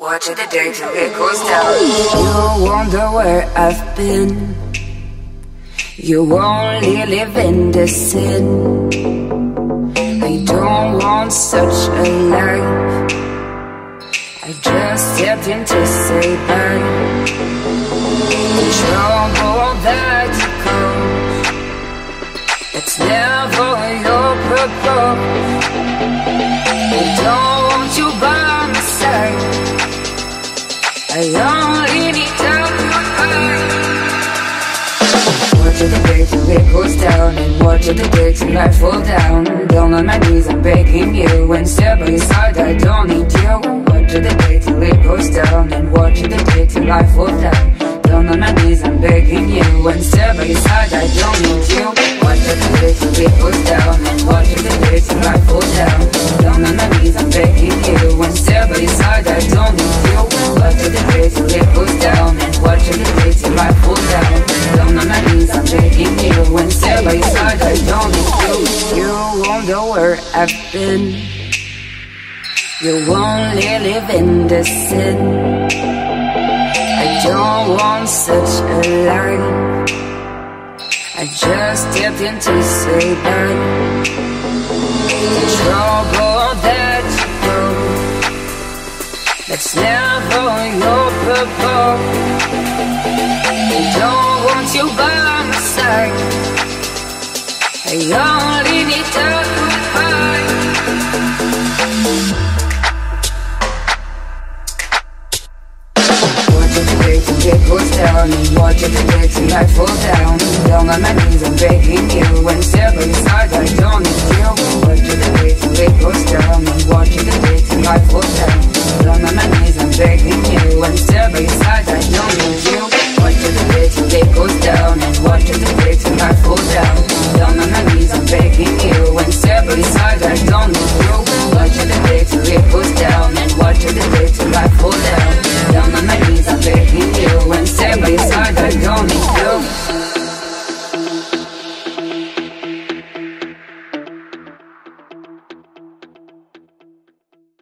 Watching the day till it goes down. You wonder where I've been. You only live in the sin. I don't want such a life. I just stepped in to say bye. The trouble that you cause, it's never your purpose. Watch the day till it goes down And watch the day till I fall down. Down on my knees I'm begging you And step by your side I don't need you. Watch the day till it goes down And watch the day till I fall down. Down on my knees I'm begging you And step by your side I don't need Wonder where I've been. You only live in the sin I don't want such a life I just stepped in to say bye. The trouble that you brought That's never your purpose. I don't want you by my side. I only need time it goes down And watch the day till I fall down Down on my knees. I'm begging you. And step by your side I don't need you. Watch